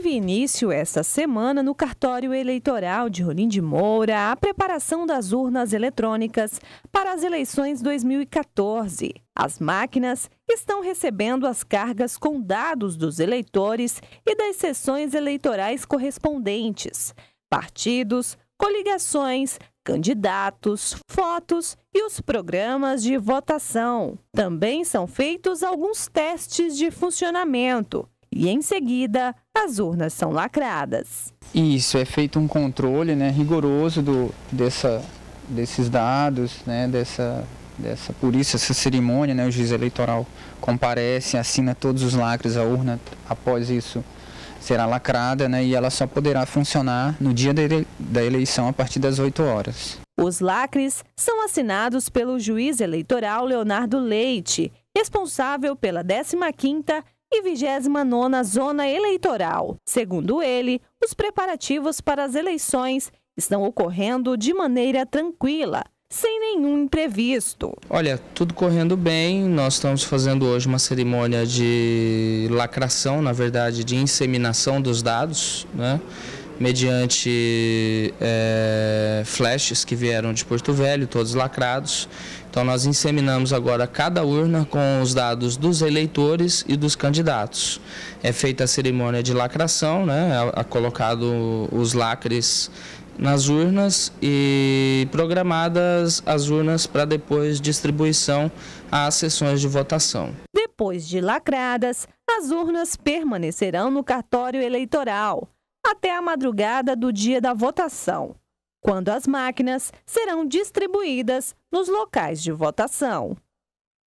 Teve início esta semana no cartório eleitoral de Rolim de Moura a preparação das urnas eletrônicas para as eleições 2014. As máquinas estão recebendo as cargas com dados dos eleitores e das sessões eleitorais correspondentes, partidos, coligações, candidatos, fotos e os programas de votação. Também são feitos alguns testes de funcionamento e, em seguida, as urnas são lacradas. Isso, é feito um controle né, rigoroso do, dessa, desses dados, né, dessa, dessa, por isso essa cerimônia, né, o juiz eleitoral comparece, assina todos os lacres, a urna após isso será lacrada né, e ela só poderá funcionar no dia da eleição a partir das 8 horas. Os lacres são assinados pelo juiz eleitoral Leonardo Leite, responsável pela 15ª e 29 Zona Eleitoral. Segundo ele, os preparativos para as eleições estão ocorrendo de maneira tranquila, sem nenhum imprevisto. Olha, tudo correndo bem. Nós estamos fazendo hoje uma cerimônia de lacração, na verdade, de inseminação dos dados, né? Mediante é, flashes que vieram de Porto Velho, todos lacrados. Então nós inseminamos agora cada urna com os dados dos eleitores e dos candidatos. É feita a cerimônia de lacração, né? é, é colocado os lacres nas urnas e programadas as urnas para depois distribuição às sessões de votação. Depois de lacradas, as urnas permanecerão no cartório eleitoral até a madrugada do dia da votação, quando as máquinas serão distribuídas nos locais de votação.